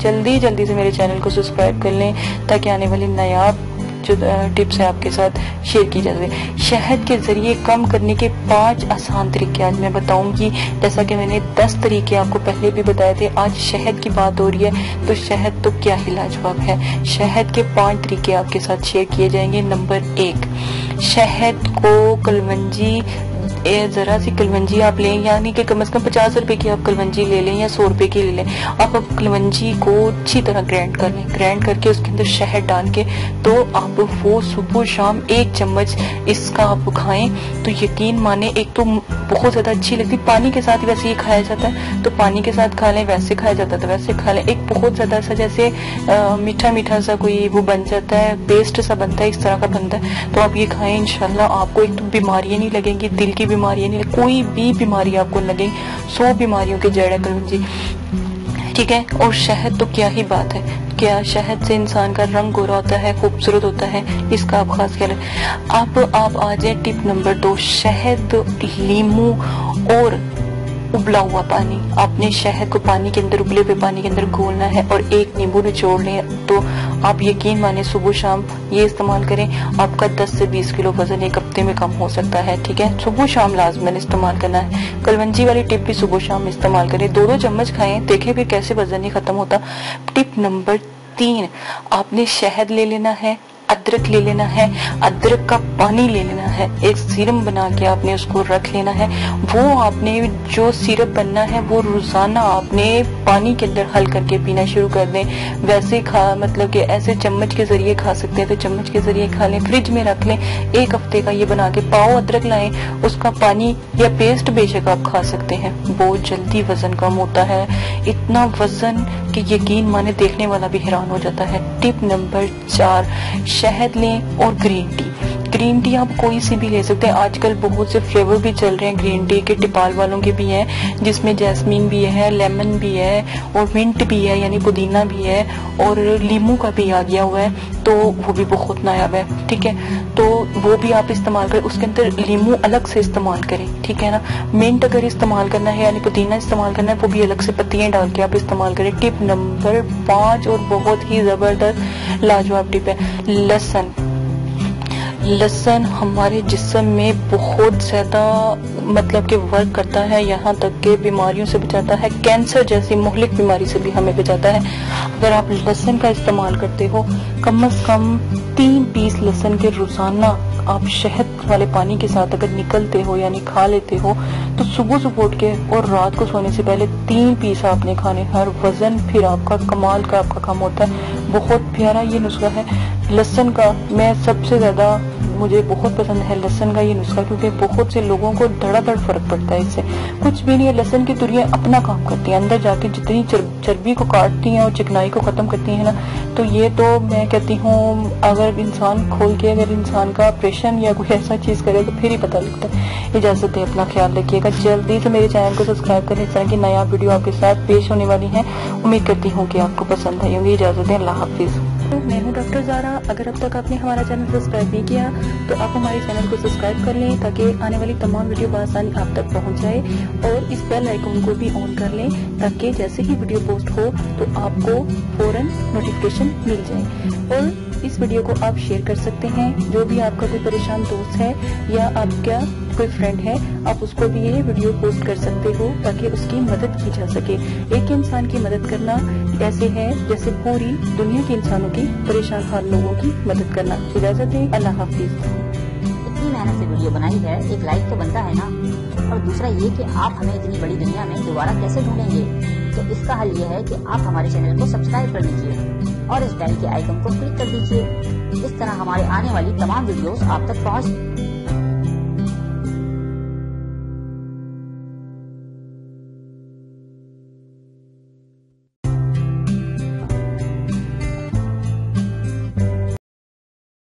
جلدی جلدی سے میرے چینل کو سبسکرائب کر لیں تاکہ آنے والی نایاب جو ٹپس ہیں آپ کے ساتھ شیئر کی جا سکے۔ شہد کے ذریعے کم کرنے کے پانچ آسان طریقے آج میں بتاؤں گی۔ جیسا کہ میں نے دس طریقے آپ کو پہلے بھی بتائے تھے، آج شہد کی بات ہو رہی ہے، تو شہد تو کیا ہی لاجواب ہے۔ شہد کے پانچ طریقے آپ کے ساتھ شیئر کیے جائیں گے۔ نمبر ایک، شہد کو کلونجی ذرا سی کلونجی آپ لیں یعنی کہ کم از کم پچاس روپے کی آپ کلونجی لے لیں یا سو روپے کی لے لیں۔ آپ کلونجی کو اچھی طرح گرینڈ کر لیں، گرینڈ کر کے اس کے اندر شہد ڈال کے تو آپ وہ صبح شام ایک چمچ اس کا آپ کھائیں۔ تو یقین مانے، ایک تو بہت زیادہ اچھی لگتی، پانی کے ساتھ ویسے یہ کھایا جاتا ہے۔ تو پانی کے ساتھ کھا لیں، ویسے کھایا جاتا ہے ویسے کھا لیں۔ ایک بہت زیادہ سا جیسے میٹھا میٹھا سا کوئی وہ بن جاتا ہے، پیسٹ سا بنتا ہے، اس طرح کا بنتا ہے۔ تو آپ یہ کھائیں، انشاءاللہ آپ کو ایک تو بیماریاں نہیں لگیں گی، دل کی بیماریاں نہیں یعنی کوئی بھی بیماری آپ کو لگے سو بیماریوں کے جڑ ہے جی۔ ٹھیک ہے؟ اور شہد تو کیا ہی بات ہے، کیا شہد سے انسان کا رنگ گورا ہوتا ہے، خوبصورت ہوتا ہے، اس کا آپ خاص خیال اب آپ آ جائیں ٹپ نمبر دو، شہد، لیمو اور ابلا ہوا پانی۔ آپ نے شہد کو پانی کے اندر، ابلے ہوئے پانی کے اندر گھولنا ہے اور ایک نیمبو نچوڑ لیں تو آپ یقین مانیں صبح شام یہ استعمال کریں، آپ کا دس سے بیس کلو وزن ایک ہفتے میں کم ہو سکتا ہے، ٹھیک ہے؟ صبح شام لازمن استعمال کرنا ہے۔ کلونجی والی ٹپ بھی صبح شام استعمال کریں۔ دو دو چمچ کھائیں، دیکھیں پھر کیسے وزن نہیں ختم ہوتا۔ ٹپ نمبر تین، آپ نے شہد لے لینا ہے۔ ادرک لے لینا ہے۔ ادرک کا پانی لے لینا ہے۔ ایک سیرم بنا کے آپ نے اس کو رکھ لینا ہے۔ وہ آپ نے جو سیرپ بننا ہے، وہ روزانہ آپ نے پانی کے اندر حل کر کے پینا شروع کر دیں۔ ویسے کھا مطلب کہ ایسے چمچ کے ذریعے کھا سکتے ہیں تو چمچ کے ذریعے کھا لیں، فریج میں رکھ لیں۔ ایک ہفتے کا یہ بنا کے پاؤ ادرک لائیں۔ اس کا پانی یا پیسٹ بے شک آپ کھا سکتے ہیں۔ بہت جلدی وزن کم ہوتا ہے۔ اتنا وزن کہ یقین مانے دیکھنے والا بھی حیران ہو جاتا ہے۔ ٹپ نمبر چار، شہد لیں اور گرین ٹی گرین ٹی آپ کوئی سی بھی لے سکتے ہیں۔ آج کل بہت سے فلیور بھی چل رہے ہیں۔ گرین ٹی کے ٹپال والوں کے بھی ہیں، جس میں جیسمین بھی ہے لیمن بھی ہے اور منٹ بھی ہے یعنی پودینہ بھی ہے اور لیمو کا بھی آ گیا ہوا ہے۔ تو وہ بھی بہت نایاب ہے، ٹھیک ہے؟ تو وہ بھی آپ استعمال کریں۔ اس کے اندر لیمو الگ سے استعمال کریں، ٹھیک ہے نا؟ منٹ اگر استعمال کرنا ہے یعنی پودینہ استعمال کرنا ہے، وہ بھی الگ سے پتیاں ڈال کے آپ استعمال کریں۔ ٹپ نمبر پانچ اور بہت ہی زبردست لاجواب ٹپ ہے لسن لسن ہمارے جسم میں بہت زیادہ مطلب کہ ورک کرتا ہے، یہاں تک کہ بیماریوں سے بچاتا ہے کینسر جیسی مہلک بیماری سے بھی ہمیں بچاتا ہے۔ اگر آپ لسن کا استعمال کرتے ہو، کم از کم تین پیس لسن کے روزانہ آپ شہد والے پانی کے ساتھ اگر نکلتے ہو یعنی کھا لیتے ہو، تو صبح صبح اٹھ کے اور رات کو سونے سے پہلے تین پیس آپ نے کھانے، ہر وزن پھر آپ کا کمال کا آپ کا کام ہوتا ہے۔ بہت پیارا یہ نسخہ ہے۔ لسن کا میں سب سے زیادہ مجھے بہت پسند ہے لسن کا یہ نسخہ، کیونکہ بہت سے لوگوں کو دڑا دڑ فرق پڑتا ہے اس سے۔ کچھ بھی نہیں ہے لسن کی تریاں اپنا کام کرتی ہیں۔ اندر جا کے جتنی چربی کو کاٹتی ہیں اور چکنائی کو ختم کرتی ہیں نا، تو یہ تو میں کہتی ہوں، اگر انسان کھول کے، اگر انسان کا آپریشن یا کوئی ایسا چیز کرے تو پھر ہی پتہ لگتا ہے۔ اجازت ہے اپنا خیال رکھیے گا۔ جلدی سے میرے چینل کو سبسکرائب کریں، اس طرح کی نیا ویڈیو آپ کے ساتھ پیش ہونے والی ہیں۔ امید کرتی ہوں کہ آپ کو پسند آئی ہوگی۔ اجازت ہے اللہ حافظ۔ میں ہوں ڈاکٹر زارا۔ اگر اب تک آپ نے ہمارا چینل سبسکرائب نہیں کیا، تو آپ ہمارے چینل کو سبسکرائب کر لیں تاکہ آنے والی تمام ویڈیو بآسانی آپ تک پہنچ جائے اور اس بیل آئیکن کو بھی آن کر لیں تاکہ جیسے ہی ویڈیو پوسٹ ہو تو آپ کو فوراً نوٹیفکیشن مل جائے۔ اور اس ویڈیو کو آپ شیئر کر سکتے ہیں۔ جو بھی آپ کا کوئی پریشان دوست ہے یا آپ کا کوئی فرینڈ ہے، آپ اس کو بھی یہ ویڈیو پوسٹ کر سکتے ہو تاکہ اس کی مدد کی جا سکے۔ ایک انسان کی مدد کرنا ایسے ہے جیسے پوری دنیا کے انسانوں کی پریشان حال لوگوں کی مدد کرنا۔ اجازت ہے اللہ حافظ۔ محنت سے ویڈیو بنائی ہے ایک لائک تو بنتا ہے نا اور دوسرا یہ کہ آپ ہمیں اتنی بڑی دنیا میں دوبارہ کیسے ڈھونڈیں گے تو اس کا حل یہ ہے کہ آپ ہمارے چینل کو سبسکرائب کر لیجیے اور اس بیل کے آئیکن کو کلک کر دیجیے اس طرح ہمارے آنے والی تمام ویڈیوز آپ تک پہنچ